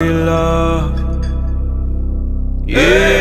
love. Yeah.